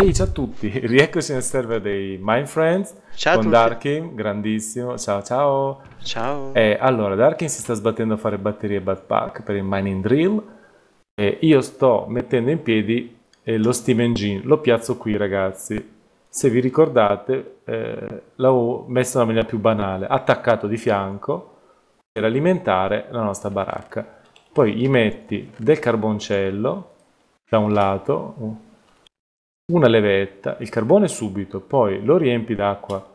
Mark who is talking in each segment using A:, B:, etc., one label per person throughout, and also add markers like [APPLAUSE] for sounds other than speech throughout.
A: Ehi, ciao a tutti, [LAUGHS] rieccoci nel server dei Mind Friends
B: Ciao
A: con. Darkin, grandissimo, ciao ciao.
B: Ciao.
A: E allora, Darkin si sta sbattendo a fare batterie backpack per il mining drill e io sto mettendo in piedi eh, lo Steam Engine, lo piazzo qui ragazzi. Se vi ricordate, eh, l'avevo messo nella maniera più banale, attaccato di fianco per alimentare la nostra baracca. Poi gli metti del carboncello da un lato, una levetta, il carbone subito, poi lo riempi d'acqua.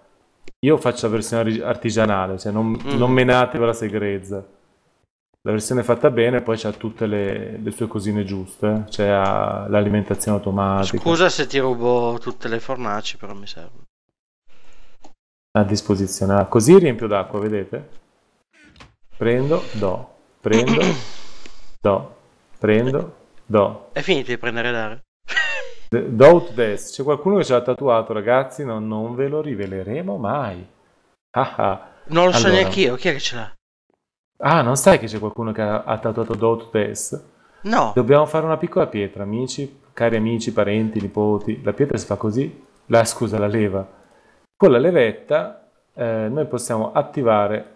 A: Io faccio la versione artigianale, cioè non,
B: Mm.
A: non menatevela se grezza. La versione fatta bene poi c'ha tutte le, le sue cosine giuste, eh. c'è l'alimentazione automatica
B: Scusa se ti rubo tutte le fornaci, però mi servono.
A: a disposizione. Ah, così riempio d'acqua, vedete? Prendo, do, prendo, [CLEARS THROAT] do, prendo, do.
B: È finito di prendere dare?
A: Doubt Death. C'è qualcuno che ce l'ha tatuato, ragazzi, no, non ve lo riveleremo mai. Ah ah.
B: Non lo so
A: Allora.
B: neanche io, chi è che ce l'ha?
A: Ah, non sai che c'è qualcuno che ha, ha tatuato Doubt Death?
B: No.
A: Dobbiamo fare una piccola pietra, amici, cari amici, parenti, nipoti. La pietra si fa così? La, scusa, la leva. Con la levetta eh, noi possiamo attivare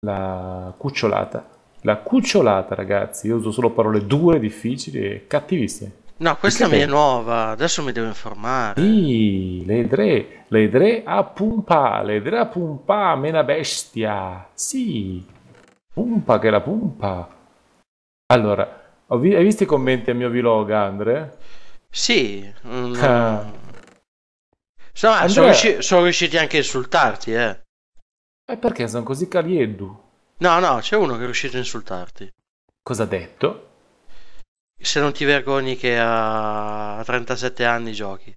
A: la cucciolata. La cucciolata, ragazzi, io uso solo parole dure, difficili e cattivissime.
B: No, questa mi è nuova, adesso mi devo informare.
A: Sì, le dre, le dre a pumpa, le dre a pumpa, mena bestia. Sì, pumpa che la pumpa. Allora, vi- hai visto i commenti al mio vlog, Andre?
B: Sì. mm,
A: Ah.
B: Insomma,
A: Andrea-
B: sono, riusci- sono riusciti anche a insultarti, eh.
A: E perché sono così calieddu?
B: No, no, c'è uno che è riuscito a insultarti.
A: Cosa ha detto?
B: Se non ti vergogni che a 37 anni giochi.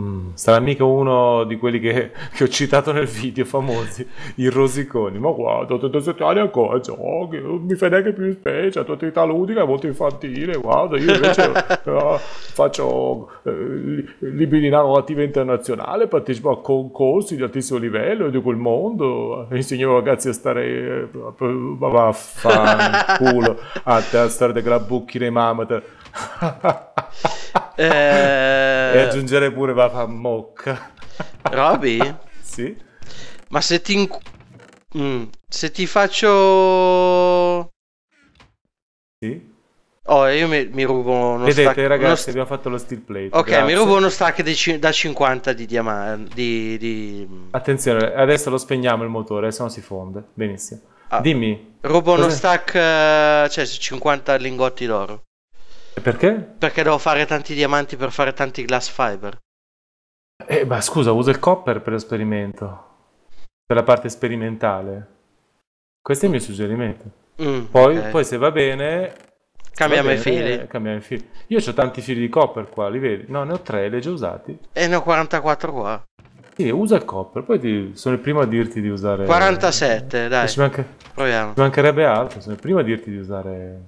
A: Mm, sarà mica uno di quelli che, che ho citato nel video famosi, i rosiconi. Ma guarda, ho 37 anni ancora giochi, non mi fai neanche più specie, la tua attività ludica è molto infantile, guarda, io invece [LAUGHS] eh, faccio eh, li- libri di narrativa internazionale, partecipo a concorsi di altissimo livello di quel mondo, insegno ai ragazzi a stare, eh, ma vaffanculo, a a stare da grabbucchi nei mamata.
B: Eh,
A: E aggiungere pure fa mocca.
B: Roby? [LAUGHS]
A: Sì?
B: Ma se ti... inc- Mm, se ti faccio...
A: Sì?
B: Oh, io mi, mi rubo uno
A: Vedete
B: stack...
A: ragazzi,
B: st-
A: abbiamo fatto lo steel plate.
B: Ok, mi
A: grazie.
B: rubo uno stack di da 50 di diamanti. Di, di-
A: Attenzione, adesso lo spegniamo il motore, se no si fonde. Benissimo.
B: Ah.
A: Dimmi,
B: Rubo uno stack, eh, cioè 50 lingotti d'oro.
A: Perché?
B: Perché devo fare tanti diamanti per fare tanti glass fiber.
A: Eh, ma scusa, uso il copper per l'esperimento. Per la parte sperimentale. Questo è il mio suggerimento.
B: Mm,
A: Poi,
B: ok.
A: poi se va bene...
B: Cambiamo i fili.
A: eh, Cambiamo i fili. Io ho tanti fili di copper qua, li vedi? No, ne ho tre, li hai già usati.
B: E ne ho 44 qua.
A: Sì, usa il copper, poi ti- sono il primo a dirti di usare...
B: 47, dai,
A: Ci manca-
B: proviamo.
A: Ci mancherebbe altro, sono il primo a dirti di usare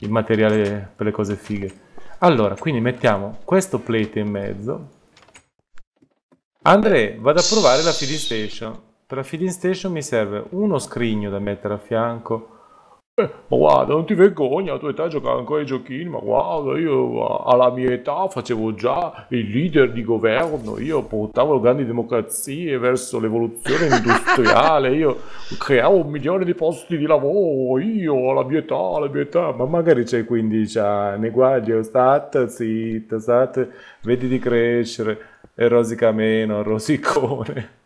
A: il materiale per le cose fighe. Allora, quindi mettiamo questo plate in mezzo. Andre, vado a provare la feeding station. Per la feeding station mi serve uno scrigno da mettere a fianco. Eh, ma guarda, non ti vergogni, alla tua età giocare ancora ai giochini, ma guarda, io a- alla mia età facevo già il leader di governo, io portavo grandi democrazie verso l'evoluzione industriale, [LAUGHS] io creavo un milione di posti di lavoro, io alla mia età, alla mia età, ma magari c'hai 15 anni, guardi, oh, state zitta, state, vedi di crescere, e rosica meno, rosicone.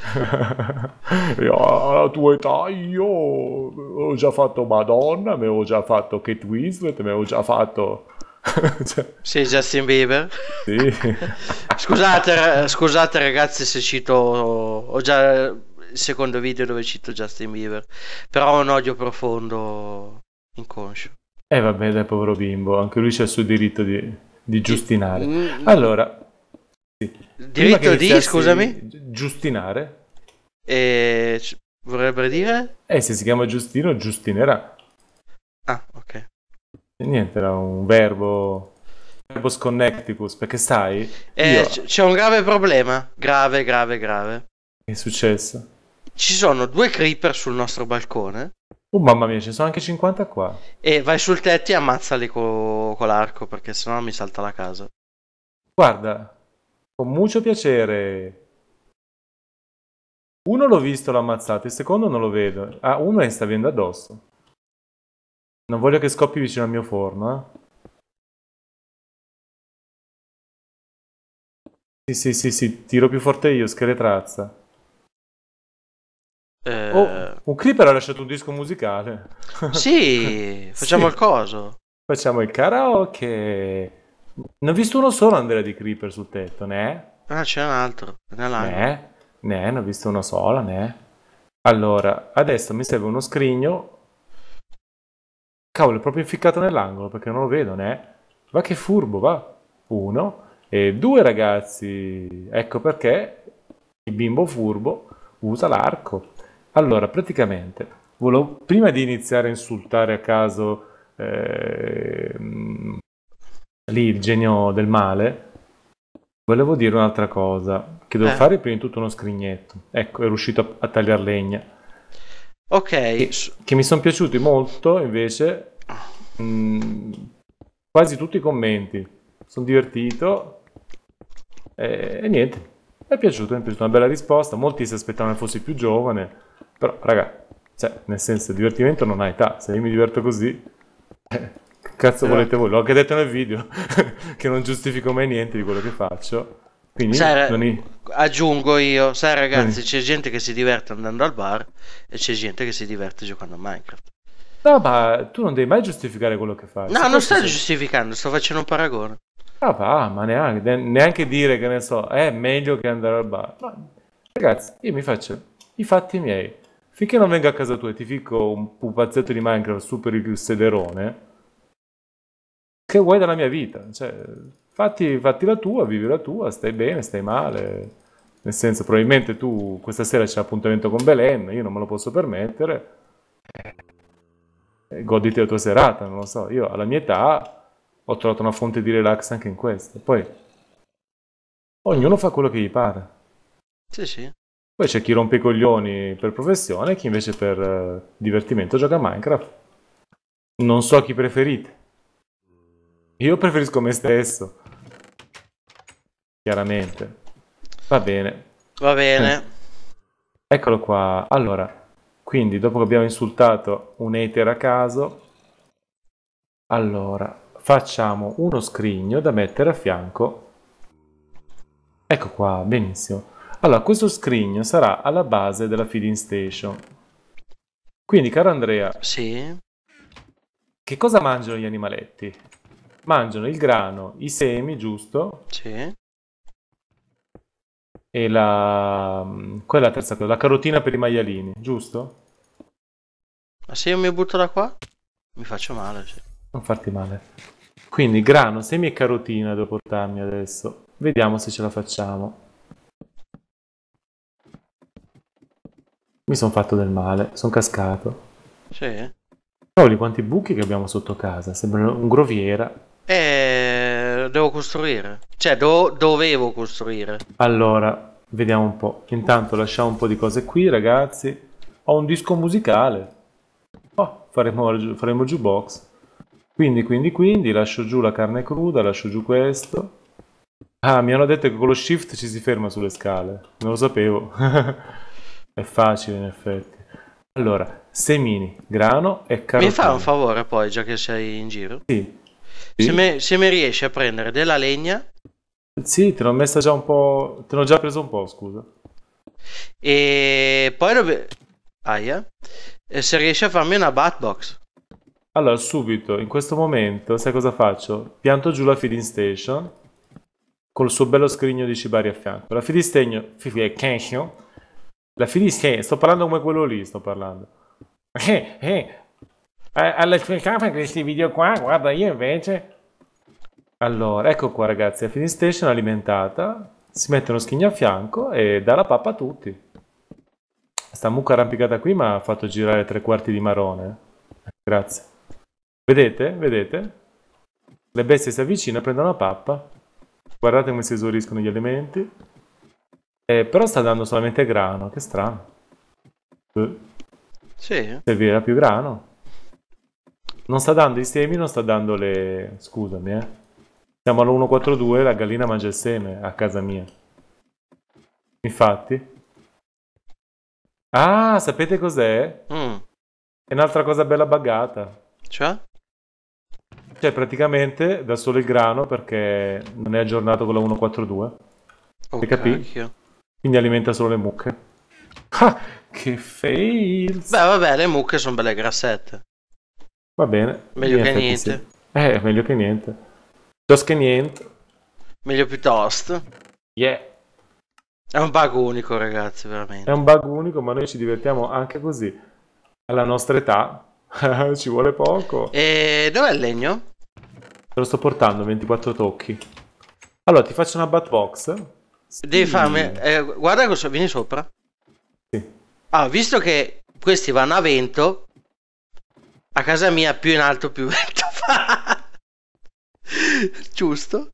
A: [LAUGHS] Alla tua età io ho già fatto Madonna, mi ho già fatto Kate Winslet, mi ho già fatto... [LAUGHS] cioè,
B: Sì, Justin Bieber.
A: sì. [LAUGHS]
B: Scusate, scusate ragazzi se cito... Ho già il secondo video dove cito Justin Bieber. Però ho un odio profondo inconscio.
A: E vabbè, dai, povero bimbo, anche lui c'ha il suo diritto di, di giustinare.
B: Mm,
A: Allora,
B: Diritto di, scusami?
A: gi- Giustinare?
B: E... Vorrebbe dire?
A: Eh, se si chiama Giustino, giustinerà.
B: Ah, ok.
A: E niente, era un verbo... Verbo sconnecticus, perché sai,
B: Eh,
A: io...
B: c'è un grave problema. Grave, grave, grave.
A: Che è successo?
B: Ci sono due creeper sul nostro balcone.
A: Oh mamma mia, ci sono anche 50 qua.
B: E vai sul tetto e ammazzali co- con l'arco perché sennò mi salta la casa.
A: Guarda, con molto piacere. Uno l'ho visto, l'ho ammazzato, il secondo non lo vedo. Ah, uno mi sta venendo addosso. Non voglio che scoppi vicino al mio forno, eh. Sì, sì, sì, sì, tiro più forte io, scheletrazza.
B: Eh,
A: Oh, un creeper ha lasciato un disco musicale.
B: Sì, [LAUGHS] facciamo
A: Sì.
B: il coso.
A: Facciamo il karaoke. Ne ho visto uno solo Andrea di creeper sul tetto, ne?
B: Ah, c'è un altro. Nell'angolo.
A: Ne? Ne, ne ho visto uno sola, ne? Allora, adesso mi serve uno scrigno. Cavolo, è proprio inficcato nell'angolo perché non lo vedo, ne? Va che furbo, va. Uno. E due ragazzi. Ecco perché il bimbo furbo usa l'arco. Allora, praticamente, volevo, prima di iniziare a insultare a caso ehm, lì il genio del male, volevo dire un'altra cosa, che devo
B: Eh.
A: fare prima di tutto uno scrignetto. Ecco, ero riuscito a, a tagliare legna.
B: Ok, su-
A: Che mi sono piaciuti molto, invece, mh, quasi tutti i commenti. Sono divertito e, e niente, mi è piaciuto, mi è piaciuta una bella risposta. Molti si aspettavano che fossi più giovane, però, raga, cioè, nel senso, il divertimento non ha età. Se io mi diverto così, eh, che cazzo
B: Però-
A: volete voi? L'ho anche detto nel video, [LAUGHS] che non giustifico mai niente di quello che faccio. Quindi, non i-
B: aggiungo io, sai ragazzi, c'è gente che si diverte andando al bar e c'è gente che si diverte giocando a Minecraft.
A: No, ma tu non devi mai giustificare quello che fai.
B: No,
A: Se
B: non sto
A: sei-
B: giustificando, sto facendo un paragone.
A: Ah, va, ma neanche, ne- neanche dire che ne so, è meglio che andare al bar. Ma, ragazzi, io mi faccio i fatti miei. Finché non vengo a casa tua e ti ficco un pupazzetto di Minecraft su per il sederone, che vuoi dalla mia vita? Cioè, fatti, fatti la tua, vivi la tua, stai bene, stai male. Nel senso, probabilmente tu questa sera c'è appuntamento con Belen, io non me lo posso permettere. Goditi la tua serata, non lo so. Io alla mia età ho trovato una fonte di relax anche in questo. Poi ognuno fa quello che gli pare.
B: Sì, sì.
A: Poi c'è chi rompe i coglioni per professione e chi invece per eh, divertimento gioca a Minecraft. Non so chi preferite. Io preferisco me stesso. Chiaramente. Va bene.
B: Va bene. [LAUGHS]
A: Eccolo qua. Allora, quindi dopo che abbiamo insultato un hater a caso, allora facciamo uno scrigno da mettere a fianco. Ecco qua, benissimo. Allora, questo scrigno sarà alla base della feeding station. Quindi, caro Andrea,
B: Sì.
A: che cosa mangiano gli animaletti? Mangiano il grano, i semi, giusto?
B: Sì.
A: E la... quella terza cosa, la carotina per i maialini, giusto?
B: Ma se io mi butto da qua? Mi faccio male, sì.
A: Non farti male. Quindi grano, semi e carotina devo portarmi adesso. Vediamo se ce la facciamo. Mi sono fatto del male, sono cascato.
B: Sì.
A: Cavoli, quanti buchi che abbiamo sotto casa, sembra un groviera.
B: E devo costruire. Cioè, do- dovevo costruire.
A: Allora, vediamo un po'. Intanto lasciamo un po' di cose qui, ragazzi. Ho un disco musicale. Oh, faremo, faremo il jukebox. Quindi, quindi, quindi, lascio giù la carne cruda, lascio giù questo. Ah, mi hanno detto che con lo shift ci si ferma sulle scale. Non lo sapevo. [LAUGHS] È facile, in effetti. Allora, semini, grano e
B: Mi
A: carotina.
B: fa un favore poi, già che sei in giro.
A: Sì.
B: Se,
A: Sì.
B: me- se mi riesci a prendere della legna
A: Sì, te l'ho messa già un po'. Te l'ho già preso un po', scusa.
B: e poi dove... Aia. E se riesci a farmi una batbox.
A: Allora, subito, in questo momento, sai cosa faccio? Pianto giù la feeding station col suo bello scrigno di cibari a fianco. La feeding station, la feeding station, sto parlando come quello lì, sto parlando. Eh, eh, eh, alla spiegata questi video qua, guarda, io invece... Allora, ecco qua ragazzi, la feeding station alimentata, si mette uno scrigno a fianco e dà la pappa a tutti. Sta mucca arrampicata qui mi ha fatto girare tre quarti di marone. Grazie. Vedete? Vedete? Le bestie si avvicinano e prendono la pappa. Guardate come si esauriscono gli elementi. Eh, però sta dando solamente grano, che strano. Eh.
B: Sì.
A: Servirà più grano. Non sta dando i semi, non sta dando le... Scusami, eh. Siamo all'142, la gallina mangia il seme a casa mia. Infatti. Ah, sapete cos'è?
B: Mm.
A: È un'altra cosa bella buggata.
B: Cioè?
A: Cioè, praticamente da solo il grano perché non è aggiornato con la 142.
B: Oh,
A: Hai capito?
B: cacchio.
A: Quindi alimenta solo le mucche. Ah, che fails!
B: Beh, vabbè, le mucche sono belle grassette.
A: Va bene.
B: Meglio che niente.
A: sì. Eh, meglio che niente. Dos che niente.
B: Meglio piuttosto.
A: Yeah.
B: È un bug unico, ragazzi, veramente.
A: È un bug unico, ma noi ci divertiamo anche così. Alla nostra età [LAUGHS] ci vuole poco.
B: E dov'è il legno?
A: Te lo sto portando 24 tocchi. Allora, ti faccio una batbox.
B: Devi
A: Sì.
B: farmi. eh, guarda cosa. Vieni sopra.
A: Sì.
B: Ah, visto che questi vanno a vento, a casa mia più in alto più vento [LAUGHS] fa. Giusto?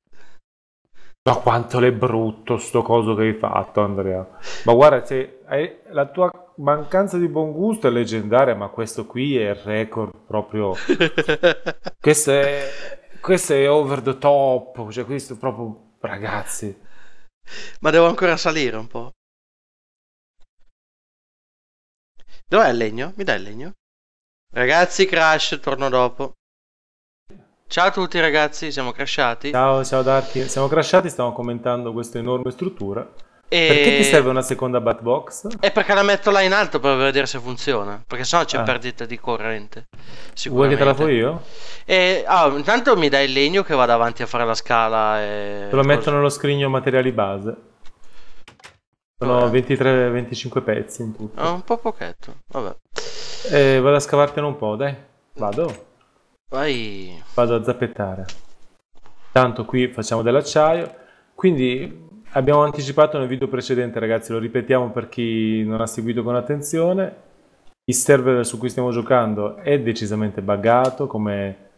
A: Ma quanto l'è brutto sto coso che hai fatto, Andrea. Ma guarda, se hai- la tua mancanza di buon gusto è leggendaria, ma questo qui è il record proprio. [LAUGHS] Questo è, questo è over the top. Cioè, questo è proprio. Ragazzi,
B: Ma devo ancora salire un po'. Dov'è il legno? Mi dai il legno? Ragazzi, crash, torno dopo. Ciao a tutti ragazzi, siamo crashati.
A: ciao, ciao Darky. Siamo crashati, stiamo commentando questa enorme struttura.
B: E...
A: Perché ti serve una seconda batbox?
B: È perché la metto là in alto per vedere se funziona. Perché sennò c'è
A: Ah.
B: perdita di corrente.
A: Vuoi che te la fo io?
B: E, ah, intanto mi dai il legno che vado avanti a fare la scala e...
A: Te lo metto nello scrigno materiali base. Sono
B: Dov'è?
A: 23-25 pezzi in tutto.
B: Ah, un po' pochetto. Vabbè.
A: Eh, vado a scavartene un po', dai. Vado.
B: Vai.
A: Vado a zappettare. Tanto qui facciamo dell'acciaio. Quindi abbiamo anticipato nel video precedente, ragazzi, lo ripetiamo per chi non ha seguito con attenzione. Il server su cui stiamo giocando è decisamente buggato, come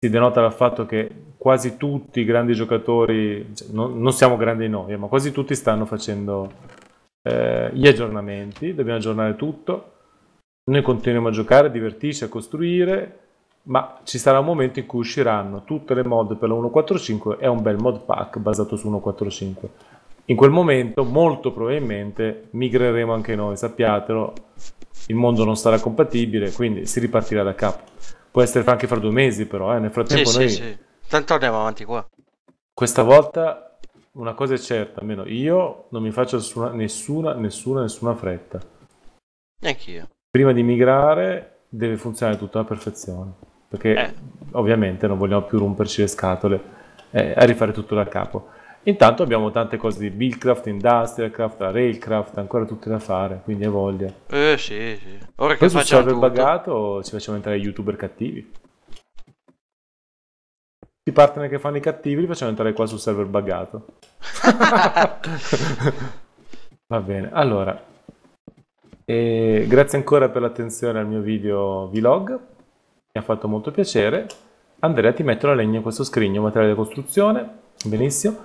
A: si denota dal fatto che quasi tutti i grandi giocatori, cioè, non, non siamo grandi noi, ma quasi tutti stanno facendo eh, gli aggiornamenti. Dobbiamo aggiornare tutto. Noi continuiamo a giocare, a divertirci, a costruire ma ci sarà un momento in cui usciranno tutte le mod per la 1.4.5 e un bel mod pack basato su 1.4.5. In quel momento, molto probabilmente, migreremo anche noi, sappiatelo, il mondo non sarà compatibile, quindi si ripartirà da capo. Può essere anche fra due mesi, però, eh. nel
B: Sì,
A: frattempo
B: sì,
A: noi
B: sì. Tanto andiamo avanti qua.
A: questa volta una cosa è certa, almeno io non mi faccio nessuna, nessuna, nessuna, nessuna fretta.
B: Neanch'io.
A: Prima di migrare deve funzionare tutto alla perfezione, perché
B: Eh.
A: ovviamente non vogliamo più romperci le scatole eh, a rifare tutto da capo. Intanto abbiamo tante cose di Buildcraft, Industrialcraft, Railcraft, ancora tutte da fare, quindi hai voglia.
B: Eh, sì, sì. Ora che
A: Poi sul
B: facciamo tutto...
A: buggato ci facciamo entrare youtuber cattivi. I partner che fanno i cattivi li facciamo entrare qua sul server buggato. [LAUGHS] Va bene, allora. eh, grazie ancora per l'attenzione al mio video vlog. Mi ha fatto molto piacere. Andrea, ti metto la legna in questo scrigno, materiale di costruzione. Benissimo.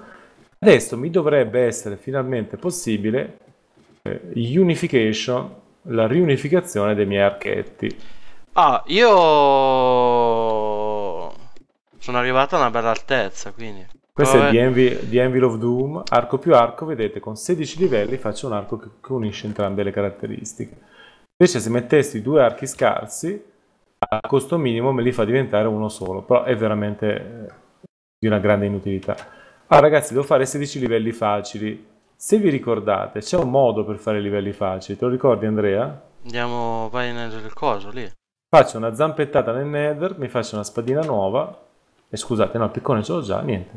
A: Adesso mi dovrebbe essere finalmente possibile eh, unification, la riunificazione dei miei archetti.
B: Ah, io sono arrivato a una bella altezza, quindi.
A: Questo
B: Vabbè.
A: è The Envy, The Anvil of Doom, arco più arco, vedete, con 16 livelli faccio un arco che, che unisce entrambe le caratteristiche. Invece se mettessi due archi scarsi, a costo minimo me li fa diventare uno solo, però è veramente eh, di una grande inutilità. Ah ragazzi, devo fare 16 livelli facili. Se vi ricordate, c'è un modo per fare livelli facili, te lo ricordi Andrea?
B: Andiamo, vai nel coso lì.
A: Faccio una zampettata nel nether, mi faccio una spadina nuova, e scusate, no, il piccone ce l'ho già, niente.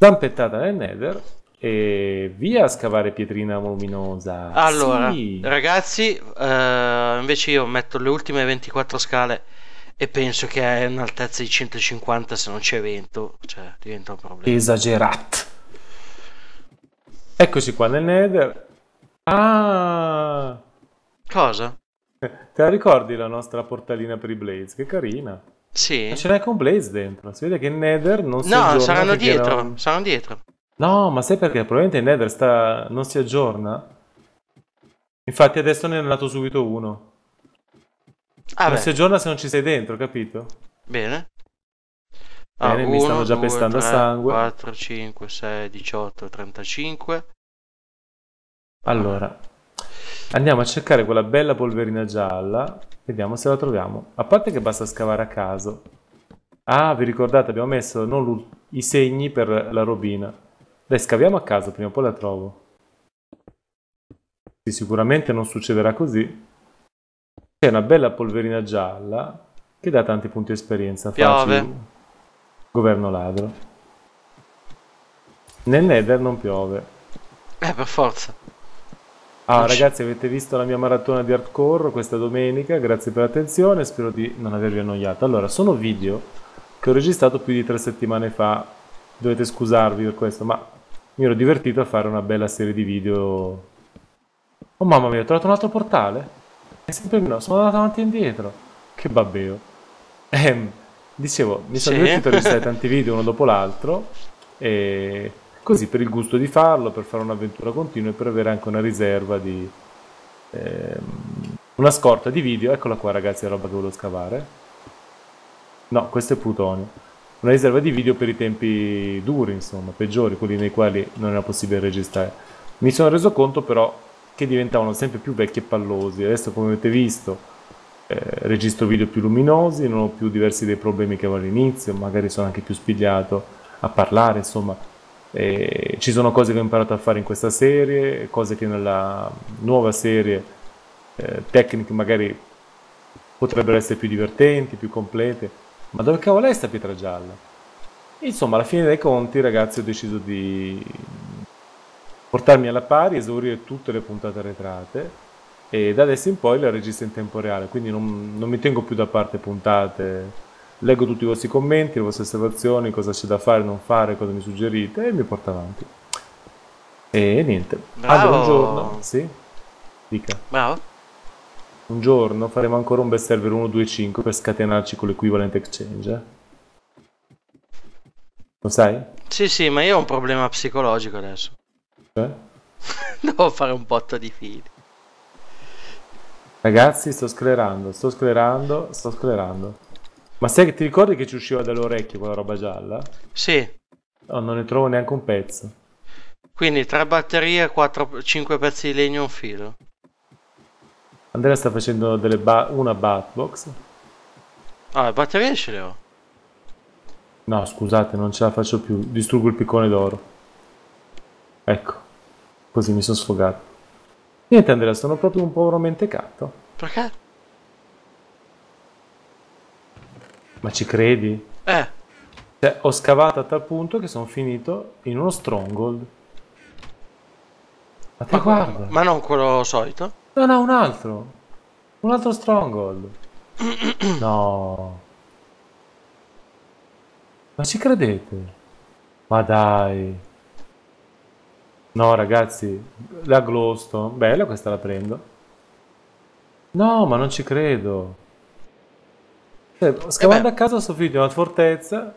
A: Zampettata nel nether e via a scavare pietrina luminosa.
B: Allora,
A: Sì.
B: ragazzi, eh, invece io metto le ultime 24 scale e penso che è un'altezza di 150 se non c'è vento, cioè diventa un problema.
A: Esagerato. Eccoci qua nel nether. Ah!
B: Cosa?
A: Te la ricordi la nostra portalina per i Blaze? Che carina.
B: Sì?
A: Ma ce l'hai con Blaze dentro. Si vede che il nether non si
B: No,
A: aggiorna
B: saranno
A: finché
B: dietro,
A: non-
B: saranno dietro.
A: No, ma sai perché? Probabilmente il Nether sta... non si aggiorna. Infatti adesso ne è nato subito uno.
B: Ah,
A: non
B: beh,
A: si aggiorna se non ci sei dentro, capito?
B: bene.
A: Bene, mi stanno già pestando a sangue.
B: 4, 5, 6, 18, 35.
A: Allora, andiamo a cercare quella bella polverina gialla. Vediamo se la troviamo. A parte che basta scavare a caso. Ah, vi ricordate, abbiamo messo non i segni per la robina. Dai, scaviamo a caso, prima o poi la trovo. Sì, sicuramente non succederà così. C'è una bella polverina gialla che dà tanti punti esperienza.
B: Piove.
A: Facile. Governo ladro. Nel Nether non piove.
B: Eh, per forza.
A: Ah, ragazzi, avete visto la mia maratona di hardcore questa domenica? Grazie per l'attenzione, spero di non avervi annoiato. Allora, sono video che ho registrato più di tre settimane fa. Dovete scusarvi per questo, ma mi ero divertito a fare una bella serie di video. Oh mamma mia, ho trovato un altro portale? È sempre no, sono andato avanti e indietro. Che babbeo. Ehm, dicevo, mi sono
B: Sì.
A: divertito a registrare [LAUGHS] tanti video uno dopo l'altro e così per il gusto di farlo, per fare un'avventura continua e per avere anche una riserva di ehm, una scorta di video. Eccola qua ragazzi, la roba che volevo scavare. No, questo è plutonio. Una riserva di video per i tempi duri, insomma, peggiori, quelli nei quali non era possibile registrare. Mi sono reso conto però che diventavano sempre più vecchi e pallosi. Adesso, come avete visto, eh, registro video più luminosi, non ho più diversi dei problemi che avevo all'inizio, magari sono anche più spigliato a parlare, insomma. Eh, ci sono cose che ho imparato a fare in questa serie, cose che nella nuova serie, eh, tecniche magari potrebbero essere più divertenti, più complete. Ma dove cavolo è sta pietra gialla? Insomma, alla fine dei conti, ragazzi, ho deciso di portarmi alla pari, esaurire tutte le puntate arretrate e da adesso in poi le registro in tempo reale, quindi non, non mi tengo più da parte puntate, leggo tutti i vostri commenti, le vostre osservazioni, cosa c'è da fare, non fare, cosa mi suggerite e mi porto avanti. E niente.
B: Bravo.
A: un giorno, sì? Dica.
B: Bravo.
A: Un giorno faremo ancora un best server 1.2.5 per scatenarci con l'equivalent exchange. eh? Lo sai?
B: Sì, sì, ma io ho un problema psicologico adesso.
A: Cioè? [LAUGHS]
B: Devo fare un botto di fili.
A: Ragazzi, sto sclerando, sto sclerando, sto sclerando. Ma sai che ti ricordi che ci usciva dalle orecchie quella roba gialla?
B: Sì,
A: Oh, non ne trovo neanche un pezzo.
B: quindi tre batterie, 4, 5 pezzi di legno e un filo.
A: Andrea sta facendo delle ba- una batbox.
B: Ah, le batterie ce le ho.
A: No, scusate, non ce la faccio più. Distruggo il piccone d'oro. Ecco, così mi sono sfogato. Niente, Andrea, sono proprio un povero mentecato.
B: Perché?
A: Ma ci credi?
B: Eh,
A: Cioè, ho scavato a tal punto che sono finito in uno stronghold. Ma te
B: ma,
A: guarda.
B: ma non quello solito?
A: No, no, un altro. Un altro stronghold. [CLEARS THROAT] No. Ma ci credete? Ma dai. No, ragazzi, la Glowstone. Bella, questa la prendo. No, ma non ci credo. Cioè, scavando
B: Eh beh.
A: a casa sono finito in una fortezza.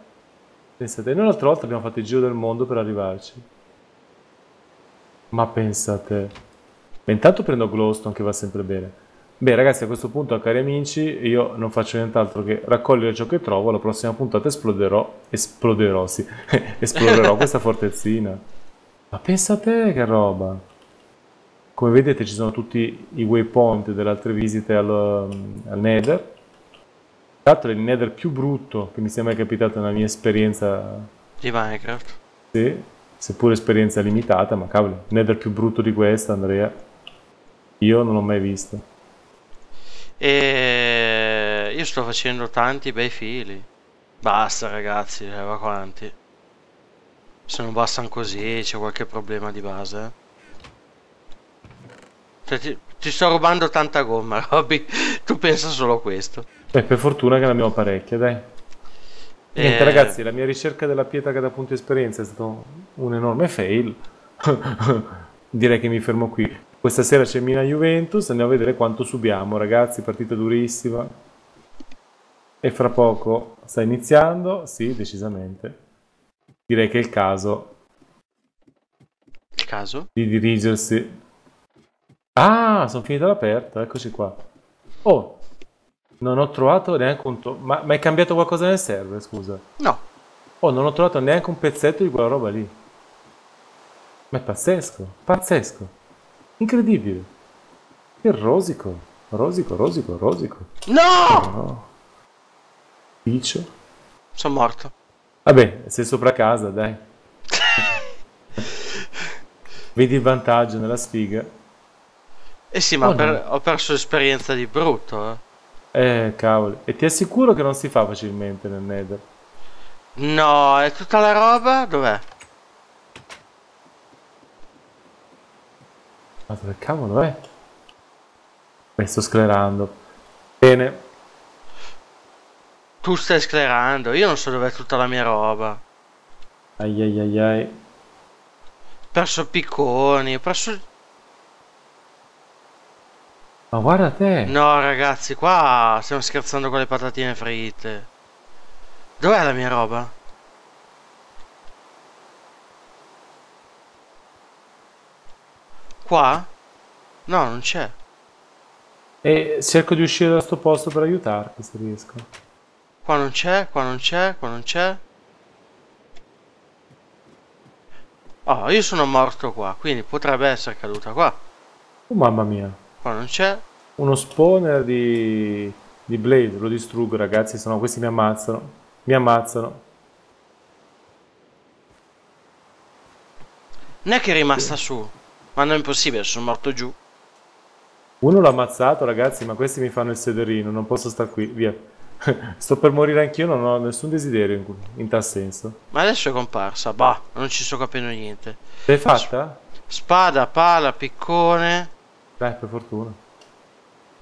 A: Pensate, noi l'altra volta abbiamo fatto il giro del mondo per arrivarci. Ma pensate. Beh, intanto prendo Glowstone che va sempre bene. Beh, ragazzi, a questo punto, cari amici, io non faccio nient'altro che raccogliere ciò che trovo. La prossima puntata esploderò. Esploderò, sì. [LAUGHS] Esplorerò [LAUGHS] questa fortezzina. Ma pensate che roba. Come vedete, ci sono tutti i waypoint delle altre visite al, al Nether. Tra l'altro, è il Nether più brutto che mi sia mai capitato nella mia esperienza
B: Di Minecraft.
A: sì, seppur esperienza limitata, ma cavolo, Nether più brutto di questa, Andrea. Io non l'ho mai visto.
B: E io sto facendo tanti bei fili. Basta ragazzi, eh, va quanti. Se non bastano così, c'è qualche problema di base. eh. Cioè, ti, ti sto rubando tanta gomma, [LAUGHS] Robby. Tu pensa solo a questo.
A: Beh, per fortuna che ne abbiamo parecchie, dai. Niente,
B: Eh,
A: ragazzi, la mia ricerca della pietra che dà punto esperienza è stato un enorme fail. [LAUGHS] Direi che mi fermo qui. Questa sera c'è Mina Juventus, andiamo a vedere quanto subiamo, ragazzi, partita durissima. E fra poco sta iniziando, sì, decisamente. Direi che è il caso
B: Il caso?
A: di dirigersi. Ah, sono finito all'aperto, eccoci qua. Oh, Non ho trovato neanche un... to- Ma, ma è cambiato qualcosa nel server, scusa?
B: No,
A: Oh, non ho trovato neanche un pezzetto di quella roba lì. Ma è pazzesco, pazzesco. Incredibile. Che rosico. Rosico, rosico, rosico.
B: no!
A: No. Dice.
B: Sono morto.
A: Vabbè, sei sopra casa, dai. [LAUGHS] Vedi il vantaggio nella sfiga?
B: Eh sì, ma
A: Oh,
B: per-
A: no.
B: ho perso esperienza di brutto. eh.
A: Eh, cavoli. E ti assicuro che non si fa facilmente nel Nether.
B: No, è tutta la roba? Dov'è?
A: Ma dove cavolo è? Beh, sto sclerando. Bene.
B: Tu stai sclerando, io non so dov'è tutta la mia roba.
A: Ai ai ai ai.
B: Ho perso picconi, ho perso...
A: Ma guarda te.
B: No ragazzi, qua stiamo scherzando con le patatine fritte. Dov'è la mia roba? Qua? No, non c'è.
A: E cerco di uscire da sto posto per aiutarti se riesco.
B: Qua non c'è, qua non c'è, qua non c'è. Oh, io sono morto qua, quindi potrebbe essere caduta qua.
A: Oh mamma mia.
B: Qua non c'è.
A: Uno spawner di, di Blade, lo distruggo ragazzi, sennò questi mi ammazzano. Mi ammazzano.
B: Non è che è rimasta su. Ma non è impossibile, sono morto giù.
A: Uno l'ho ammazzato ragazzi, ma questi mi fanno il sederino, non posso star qui, via. [LAUGHS] Sto per morire anch'io, non ho nessun desiderio in, in tal senso.
B: Ma adesso è comparsa. Bah, non ci sto capendo niente.
A: L'hai fatta?
B: Spada, pala, piccone.
A: Dai, per fortuna.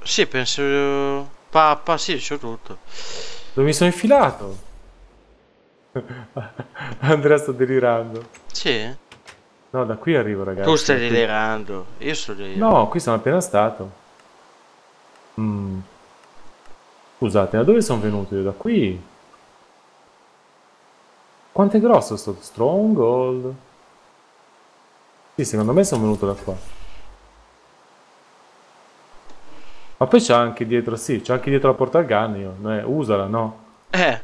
B: Sì, penso. Pappa, sì, c'ho tutto.
A: Dove mi sono infilato? [LAUGHS] Andrea sto delirando.
B: Sì?
A: No, da qui arrivo ragazzi.
B: Tu stai delirando. Io sto delirando.
A: No, qui sono appena stato. Mm. Scusate, da dove sono venuto io? Da qui? Quanto è grosso sto stronghold? Sì, secondo me sono venuto da qua. Ma poi c'è anche dietro, sì, c'è anche dietro la porta gun io. No, eh, usala, no?
B: Eh.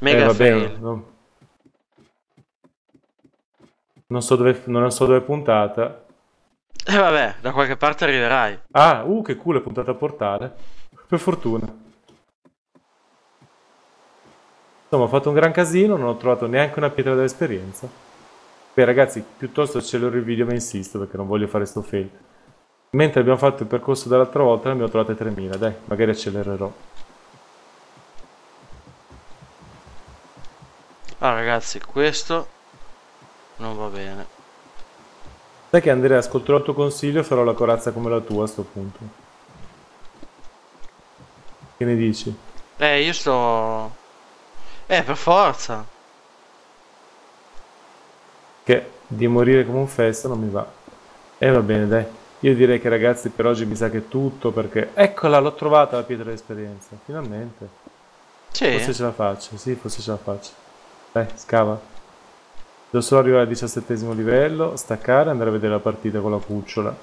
B: Mega
A: eh, va bene, no. Non so dove, non so dove è puntata.
B: Eh vabbè, da qualche parte arriverai.
A: Ah, uh, che culo è puntata a portale. Per fortuna. Insomma, ho fatto un gran casino, non ho trovato neanche una pietra dell'esperienza. Beh, ragazzi, piuttosto accelero il video, ma insisto perché non voglio fare sto fail. Mentre abbiamo fatto il percorso dell'altra volta, ne abbiamo trovate 3000. Dai, magari accelererò.
B: Ah ragazzi, questo non va bene.
A: Sai che Andrea, ascolterò il tuo consiglio e farò la corazza come la tua a sto punto. Che ne dici?
B: Eh, io sto... Eh, per forza.
A: Che di morire come un festo non mi va. E va bene, dai. Io direi che ragazzi per oggi mi sa che è tutto perché... Eccola, l'ho trovata la pietra dell'esperienza. Finalmente.
B: Sì.
A: Forse ce la faccio, sì, forse ce la faccio. Dai, scava. Devo solo arrivare al diciassettesimo livello, staccare e andare a vedere la partita con la cucciola.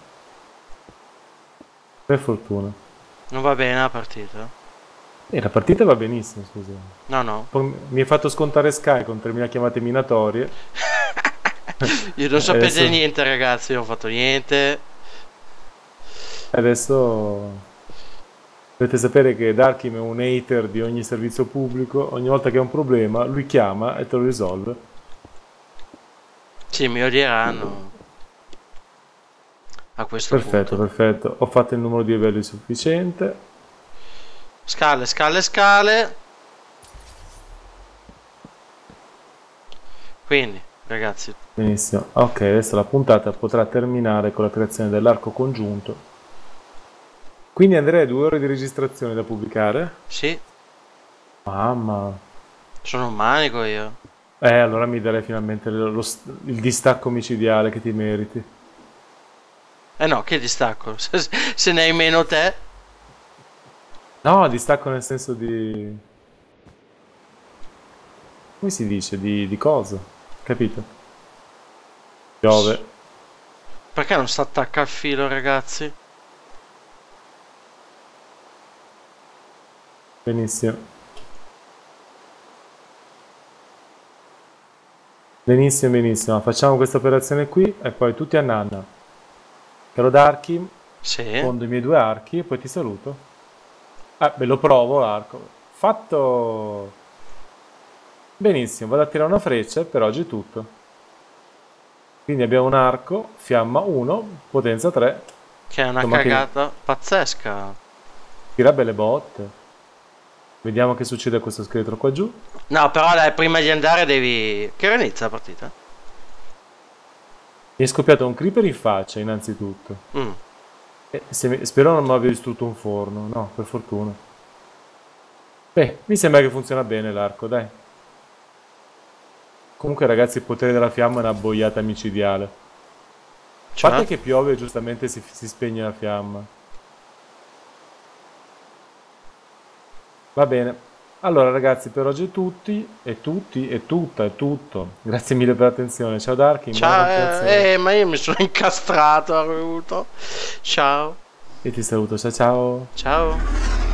A: Per fortuna.
B: Non va bene la partita.
A: E la partita va benissimo, scusa.
B: No, no.
A: Poi mi hai fatto scontare Sky con 3000 chiamate minatorie. [LAUGHS]
B: Io non sapete [LAUGHS]
A: Adesso-
B: niente ragazzi, non ho fatto niente.
A: Adesso dovete sapere che Darkim è un hater di ogni servizio pubblico. Ogni volta che ha un problema, lui chiama e te lo risolve.
B: Sì, mi odieranno. A questo
A: Perfetto,
B: punto.
A: perfetto. Ho fatto il numero di livelli sufficiente.
B: Scale, scale, scale. Quindi, ragazzi,
A: Benissimo. Ok, adesso la puntata potrà terminare con la creazione dell'arco congiunto. Quindi Andrea, hai due ore di registrazione da pubblicare?
B: sì,
A: Mamma.
B: sono un manico io.
A: Eh, allora mi darei finalmente lo- lo il distacco micidiale che ti meriti.
B: Eh no, che distacco. [LAUGHS] Se, se ne hai meno te.
A: No, distacco nel senso di... Come si dice? Di, di cosa? Capito? Piove.
B: Perché non si attacca al filo, ragazzi?
A: Benissimo. Benissimo, benissimo. Facciamo questa operazione qui e poi tutti a nanna. Caro Darky,
B: Sì.
A: fondo i miei due archi e poi ti saluto. Ah, beh, lo provo l'arco. Fatto. Benissimo, vado a tirare una freccia e per oggi è tutto. Quindi abbiamo un arco, fiamma 1, potenza 3,
B: Che è una
A: Insomma, che-
B: cagata pazzesca.
A: tira belle botte. Vediamo che succede a questo scheletro qua giù.
B: No, però dai, prima di andare devi... Che ora inizia la partita?
A: Mi è scoppiato un creeper in faccia, innanzitutto.
B: Mm.
A: E se mi- Spero non mi abbia distrutto un forno. No, per fortuna. Beh, mi sembra che funziona bene l'arco, dai. Comunque, ragazzi, il potere della fiamma è una boiata micidiale. A
B: Cioè?
A: parte che piove giustamente si, si spegne la fiamma. Va bene. Allora, ragazzi, per oggi è tutti, è tutti, è tutta, è tutto. Grazie mille per l'attenzione. Ciao Darky,
B: Ciao, eh, eh, ma io mi sono incastrato, ho avuto. Ciao,
A: E ti saluto, ciao ciao.
B: ciao.